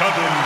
sudden